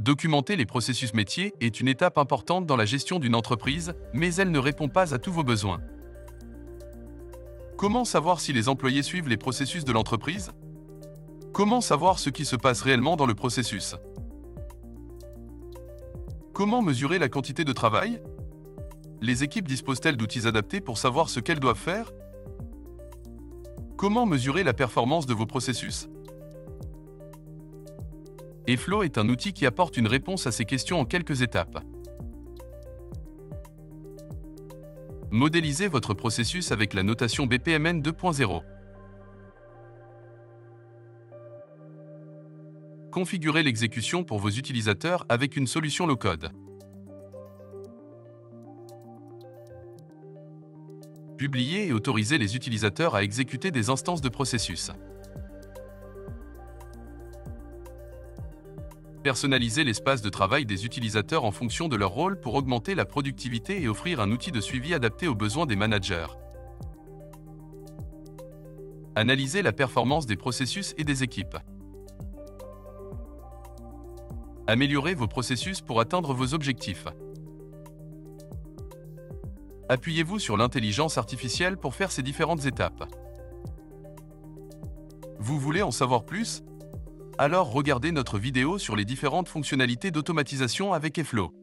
Documenter les processus métiers est une étape importante dans la gestion d'une entreprise, mais elle ne répond pas à tous vos besoins. Comment savoir si les employés suivent les processus de l'entreprise? Comment savoir ce qui se passe réellement dans le processus? Comment mesurer la quantité de travail? Les équipes disposent-elles d'outils adaptés pour savoir ce qu'elles doivent faire? Comment mesurer la performance de vos processus? EFLOW est un outil qui apporte une réponse à ces questions en quelques étapes. Modélisez votre processus avec la notation BPMN 2.0. Configurez l'exécution pour vos utilisateurs avec une solution low-code. Publiez et autorisez les utilisateurs à exécuter des instances de processus. Personnalisez l'espace de travail des utilisateurs en fonction de leur rôle pour augmenter la productivité et offrir un outil de suivi adapté aux besoins des managers. Analysez la performance des processus et des équipes. Améliorez vos processus pour atteindre vos objectifs. Appuyez-vous sur l'intelligence artificielle pour faire ces différentes étapes. Vous voulez en savoir plus? alors regardez notre vidéo sur les différentes fonctionnalités d'automatisation avec eFlow.